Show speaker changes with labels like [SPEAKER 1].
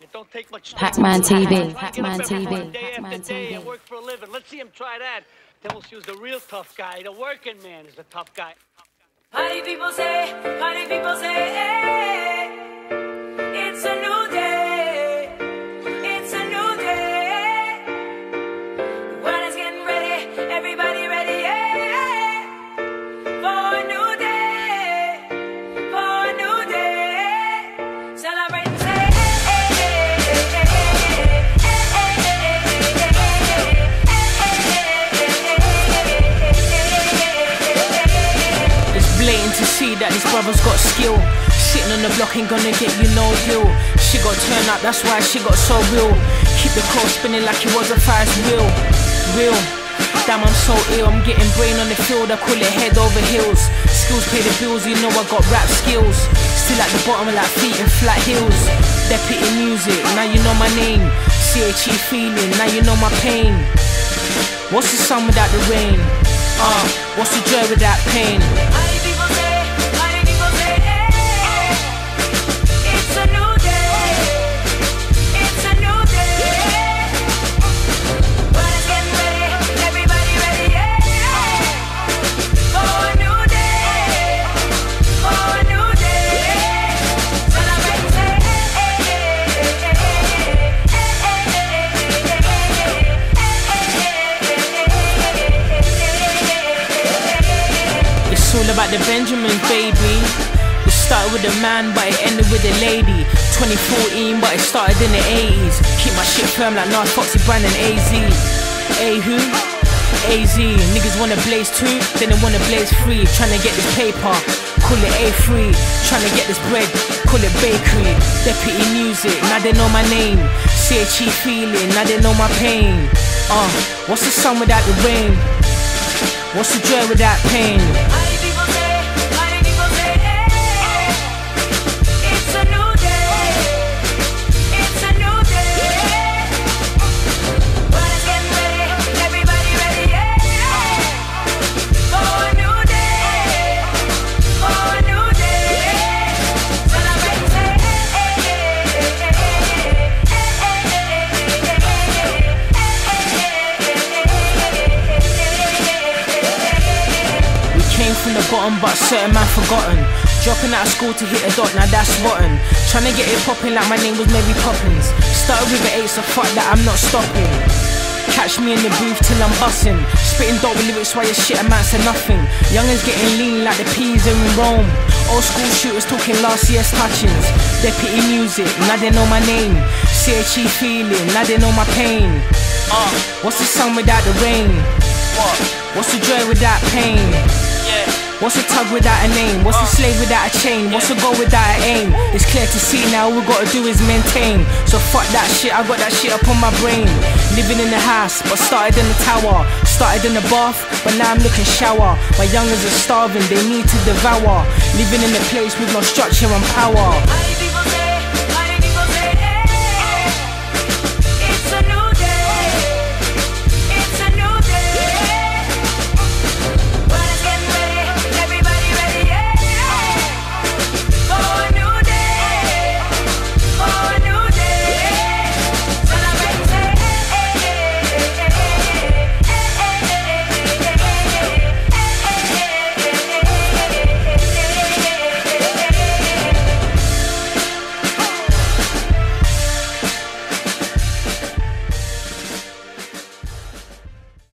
[SPEAKER 1] Pac-Man TV,
[SPEAKER 2] Get up
[SPEAKER 1] Pac-Man
[SPEAKER 2] every
[SPEAKER 1] TV,
[SPEAKER 2] morning, day
[SPEAKER 1] Pac-Man
[SPEAKER 2] after day
[SPEAKER 1] TV.
[SPEAKER 2] work for a living. Let's see him try that. Then we'll see who's the real tough guy. The working man is the tough guy.
[SPEAKER 3] Party people say, party people say, hey,
[SPEAKER 4] blatant to see that this brother's got skill. Sitting on the block ain't gonna get you no deal. She got turned up, that's why she got so real. Keep the cross spinning like it was a fast wheel. Real. Damn, I'm so ill. I'm getting brain on the field. I call it head over heels. Skills pay the bills, you know I got rap skills. Still at the bottom of like feet in flat heels. Deputy music, now you know my name. CHE feeling, now you know my pain. What's the sun without the rain? Uh, what's the joy without pain? The Benjamin baby. We started with a man, but it ended with a lady. 2014, but it started in the 80s. Keep my shit firm like Nas, Foxy, Brandon, AZ. A who? AZ. Niggas wanna blaze two, then they wanna blaze three. Tryna get this paper, call it A3. Tryna get this bread, call it bakery. Deputy music, now they know my name. CHE feeling, now they know my pain. Uh, what's the sun without the rain? What's the joy without pain? Bottom, but certain man forgotten. Dropping out of school to hit a dot, now that's rotten. Tryna get it popping like my name was Mary Poppins. Started with an eight, so fuck that, I'm not stopping. Catch me in the booth till I'm bussin'. Spitting dope with lyrics while your shit amounts to nothing. Youngins getting lean like the peas are in Rome. Old school shooters talking last year's touchings. Deputy music, now they know my name. CHE feeling, now they know my pain. Uh, what's the sun without the rain? What? What's the joy without pain? What's a tug without a name? What's a slave without a chain? What's a goal without an aim? It's clear to see now, all we gotta do is maintain. So fuck that shit, I got that shit up on my brain. Living in the house, but started in the tower. Started in the bath, but now I'm looking shower. My youngers are starving, they need to devour. Living in a place with no structure and power.